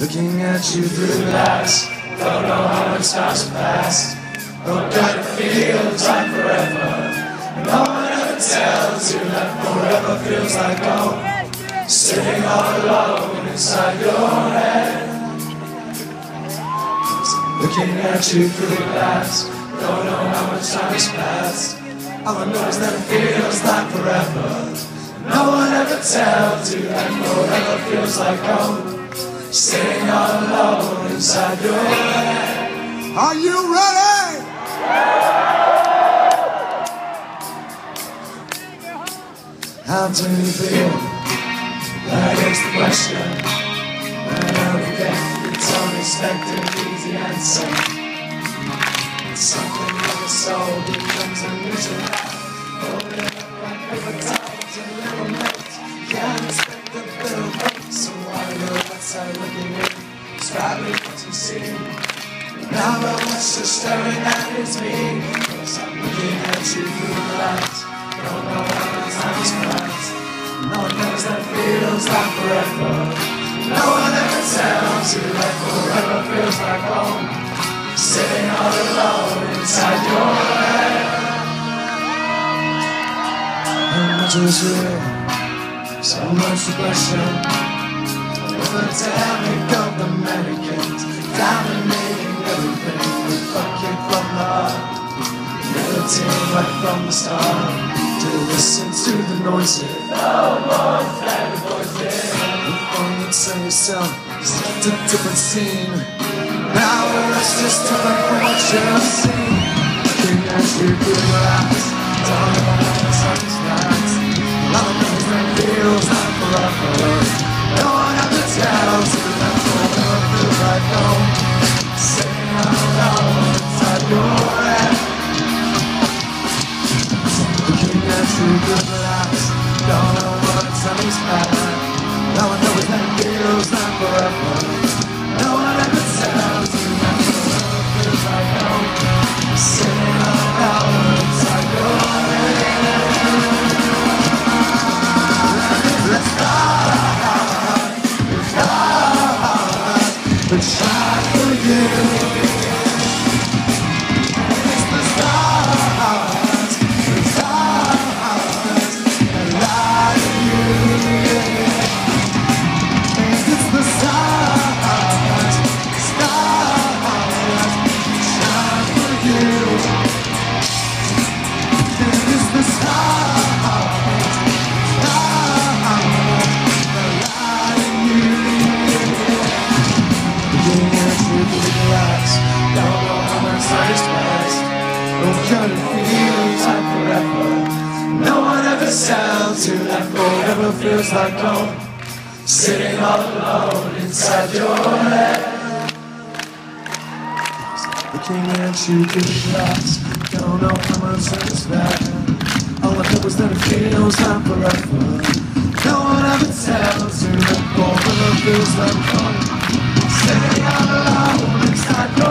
Looking at you through the glass, don't know how much time's passed. Oh God, it feels like forever. No one ever tells you that forever feels like home. Sitting all alone inside your head. Looking at you through the glass, don't know how much time has passed. All I know is that it feels like forever. No one ever tells you that forever feels like home. Sitting all alone inside your head. Are you ready? How do you feel? That is the question. Whenever you get it's unexpected, easy answer. It's something like the soul becomes a unusual. Holding up like paper towels and little mates. Can't expect a bit see. Now what's just staring at is me. Cause I'm looking at you through the lights. Don't know how the time has passed. No one knows that feels like forever. No one ever tells you that forever feels like home. Sitting all alone inside your head. How much is real? So much regression. The dynamic of the mannequins dominating everything. We fuck you from the heart. Meditating right from the start. To listen to the noises. No more bad voices. Phone that sang yourself set a different scene. Now it's just different from what you've seen. Looking at you Don't know what passed. No one knows it feels like forever. No one ever. Sitting loud inside your head. Let's. Let's to that forever feels like home. Sitting all alone inside your head. The king you she the shots. don't know how much is back. All I know is that it feels like forever. No one ever tells you that forever feels like home. Sitting all alone inside your